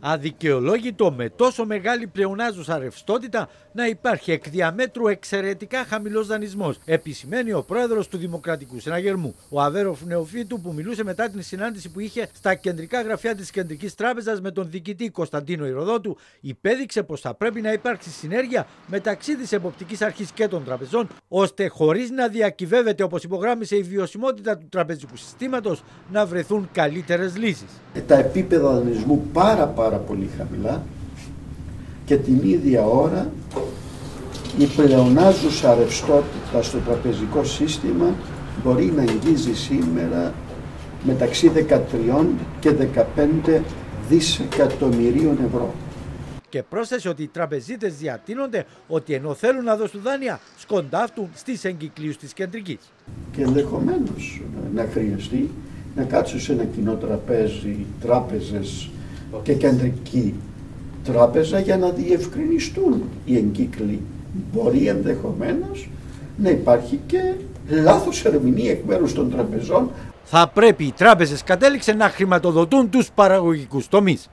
Αδικαιολόγητο με τόσο μεγάλη πλεονάζουσα ρευστότητα να υπάρχει εκ διαμέτρου εξαιρετικά χαμηλός δανεισμός, επισημαίνει ο πρόεδρος του Δημοκρατικού Συναγερμού. Ο Αβέροφ Νεοφίτου, που μιλούσε μετά την συνάντηση που είχε στα κεντρικά γραφεία της Κεντρικής Τράπεζας με τον διοικητή Κωνσταντίνο Ηροδότου, υπέδειξε πως θα πρέπει να υπάρξει συνέργεια μεταξύ της Εποπτικής Αρχής και των τραπεζών, ώστε χωρίς να διακυβεύεται, όπως υπογράμμισε, η βιωσιμότητα του τραπεζικού συστήματος, να βρεθούν καλύτερες λύσεις. Τα επίπεδα δανεισμού πάρα πάρα πολύ χαμηλά και την ίδια ώρα η πλεονάζουσα ρευστότητα στο τραπεζικό σύστημα μπορεί να εγγύζει σήμερα μεταξύ 13 και 15 δισεκατομμυρίων ευρώ. Και πρόσθεσε ότι οι τραπεζίτες διατείνονται ότι ενώ θέλουν να δώσουν δάνεια σκοντάφτουν στις εγκυκλίους της κεντρικής. Και ενδεχομένως να χρειαστεί να κάτσουν σε ένα κοινό τραπέζι τράπεζες και κεντρική τράπεζα για να διευκρινιστούν οι εγκύκλοι. Μπορεί ενδεχομένως να υπάρχει και λάθος ερμηνεία εκ μέρους των τραπεζών. Θα πρέπει οι τράπεζες κατέληξε να χρηματοδοτούν τους παραγωγικούς τομείς.